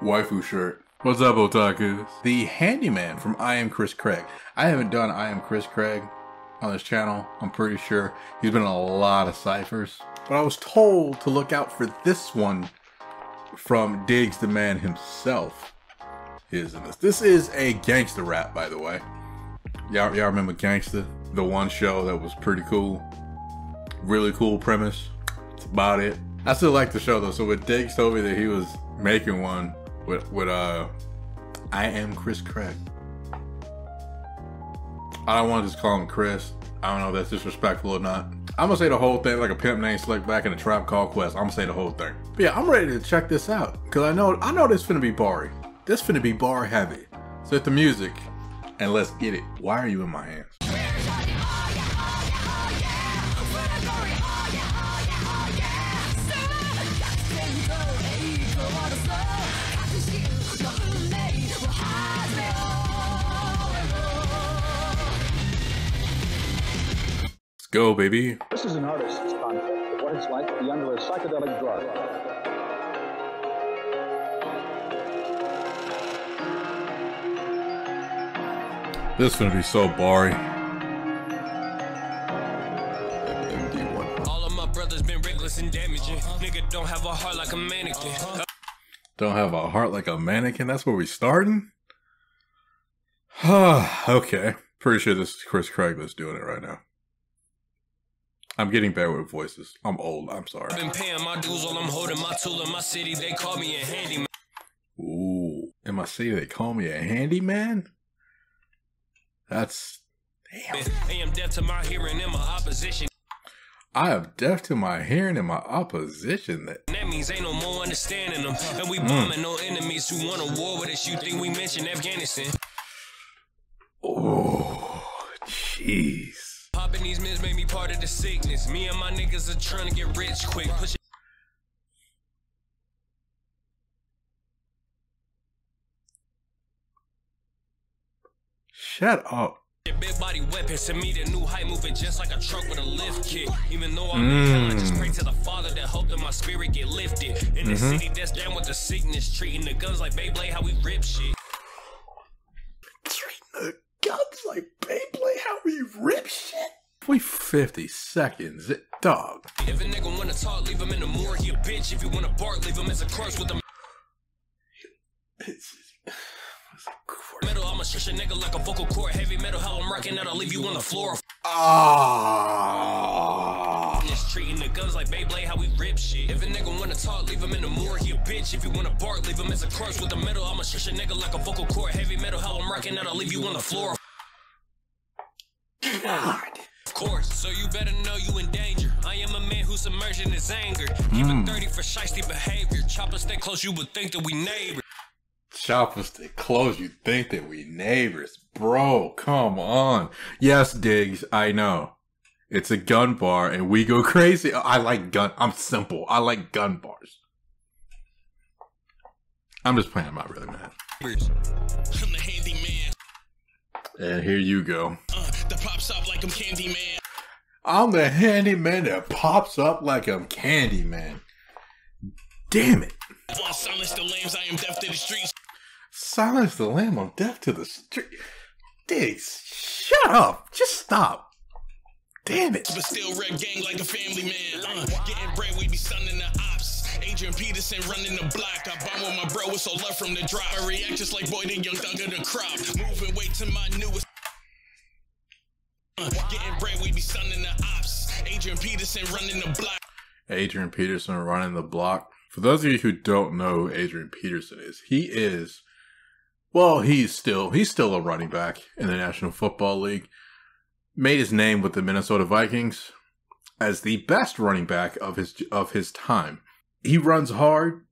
waifu shirt. What's up, otakus? The Handymen from I Am Chris Craig. I haven't done I Am Chris Craig on this channel. I'm pretty sure he's been in a lot of ciphers. But I was told to look out for this one from Diggz the man himself. Is in this. This is a gangster rap, by the way. Y'all, y'all remember Gangsta? The one show that was pretty cool. Really cool premise. That's about it. I still like the show though. So when Diggz told me that he was making one with with uh I am Chris Craig. I don't want to just call him Chris. I don't know if that's disrespectful or not. I'm gonna say the whole thing like a pimp named Slick back in a trap called Quest. I'm gonna say the whole thing. But yeah, I'm ready to check this out. Cause I know I know this finna be bar. This finna be bar heavy. Hit the music and let's get it. Why are you in my hands? Go, baby. This is an artist's concept of what it's like to be under a psychedelic drug. This is gonna be so bari. All of my brothers been reckless and damaging. Nigga don't have a heart like a mannequin. Don't have a heart like a mannequin. That's where we starting. okay, pretty sure this is Chris Craig that's doing it right now. I'm getting bad with voices. I'm old. I'm sorry. I've Been paying my dues while I'm holding my tool in my city. They call me a handyman. Ooh, in my city they call me a handyman. That's damn. I am deaf to my hearing and my opposition. I am deaf to my hearing and my opposition. That that means ain't no more understanding them. And we Mm. bombing no enemies who want a war with us. You think we mentioned Afghanistan? oh, jeez. Part of the sickness. Me and my niggas are trying to get rich quick. Push Shut up. big body weapons to me the new height moving just like a truck with a lift kit. Even though I'm in hell, I just pray to the Father that hope that my spirit get lifted. In the mm-hmm. city that's down with the sickness, treating the guns like Beyblade, how we rip shit. Treating the guns like Beyblade. How we rip shit. We 50 seconds. It, dog. If a nigga wanna talk, leave him in the morgue. He a bitch. If you wanna bark, leave him as a corpse with a It's, it's metal. I'ma shush a nigga like a vocal cord. Heavy metal, how I'm rocking out. I'll leave you on the floor. Ah. Just treating the guns like Beyblade, how we rip shit. If a nigga wanna talk, leave him in the morgue. He a bitch. If you wanna bark, leave him as a corpse with a metal. I'ma shush a nigga like a vocal cord. Heavy metal, how I'm rocking out. I'll leave you on the floor. God. So you better know you in danger. I am a man who's submerged in his anger. Keep it 30 for shiesty behavior. Chopper stay close, you would think that we neighbors. Chopper stay close. You think that we neighbors, bro? Come on. Yes, Diggz. I know. It's a gun bar, and we go crazy. I like gun. I'm simple. I like gun bars. I'm just playing. I'm not really mad. I'm the handyman. And here you go. Uh, the pop shop like I'm Candyman. I'm the handyman that pops up like I'm Candyman. Damn it. Silence the lambs, I am deaf to the streets. Silence the lamb. I'm deaf to the street. Diggz, shut up. Just stop. Damn it. But still red gang like a family man. Uh, getting bread, we be stunning the ops. Adrian Peterson running the block. I bomb with my bro, it's so love from the drop. I react just like Boy and Young Thug of the crop. Moving weight to my newest. Be stunning the ops. Adrian Peterson running the block. Adrian Peterson running the block. For those of you who don't know who Adrian Peterson is, he is well, he's still he's still a running back in the National Football League. Made his name with the Minnesota Vikings as the best running back of his of his time. He runs hard,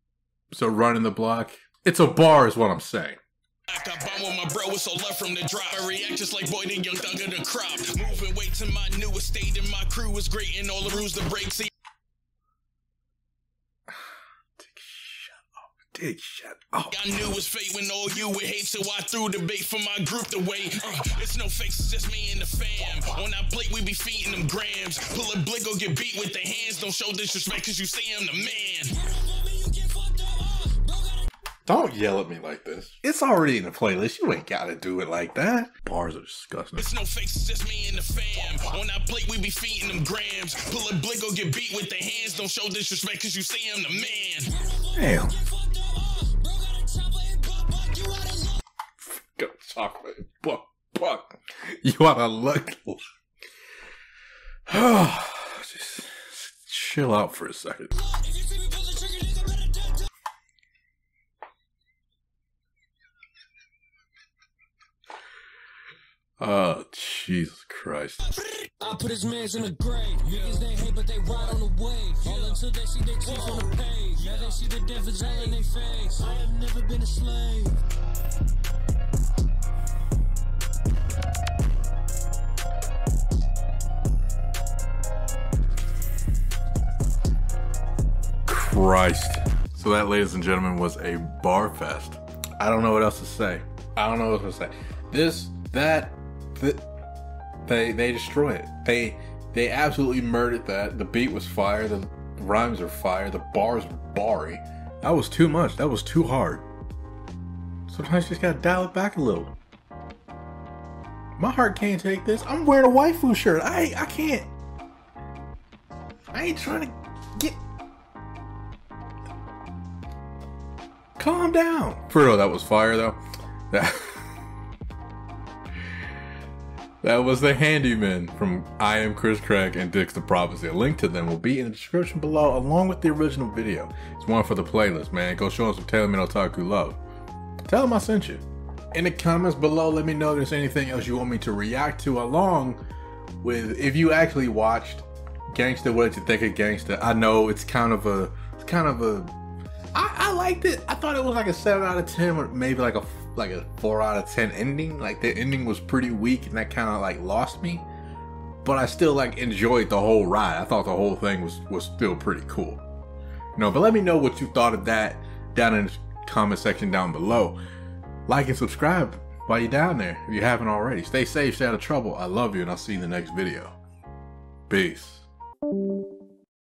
so running the block. It's a bar is what I'm saying. I got bomb with my bro, it's so love from the drop. I react just like Boyd and Young Thug of the crop. Moving weight to my new estate, and my crew is great, and all the rules the breaks. Dig, shut up. I knew it was fate when all you would hate, so I threw the bait for my group to wait. Uh, it's no fakes, it's just me and the fam. On that plate, we be feeding them grams. Pull a blick or get beat with the hands. Don't show disrespect, cause you say I'm the man. Don't yell at me like this. It's already in the playlist. You ain't gotta do it like that. Bars are disgusting. It's no fakes, it's just me and the fam. On that plate, we be feeding them grams. Pull a blick or get beat with the hands. Don't show disrespect cause you say I'm the man. Damn. Got chocolate. Buck, buck. You oughta look. Just chill out for a second. Oh, Jesus Christ. I put his mans in the grave. Niggas they hate, but they ride on the wave. All until they see their teeth on the page. Now they see the devil's all in their face. I have never been a slave. Christ. So that, ladies and gentlemen, was a bar fest. I don't know what else to say. I don't know what else to say. This, that, th- they they destroy it. They they absolutely murdered that. The beat was fire. The rhymes are fire. The bars were barry. That was too much. That was too hard. Sometimes you just gotta dial it back a little. My heart can't take this. I'm wearing a waifu shirt. I I can't. I ain't trying to get. Calm down. For real, that was fire though. That. That was the Handymen from I Am Chris Craig and Diggz the Prophecy. A link to them will be in the description below along with the original video. It's one for the playlist, man. Go show them some Taylor Made Otaku love. Tell them I sent you. In the comments below, let me know if there's anything else you want me to react to along with if you actually watched Gangsta, what did you think of Gangsta? I know it's kind of a it's kind of a I, I liked it. I thought it was like a seven out of ten or maybe like a like a four out of ten ending. Like the ending was pretty weak, and that kind of like lost me. But I still like enjoyed the whole ride. I thought the whole thing was was still pretty cool. Know, but let me know what you thought of that down in the comment section down below. Like and subscribe while you're down there if you haven't already. Stay safe, stay out of trouble. I love you, and I'll see you in the next video. Peace.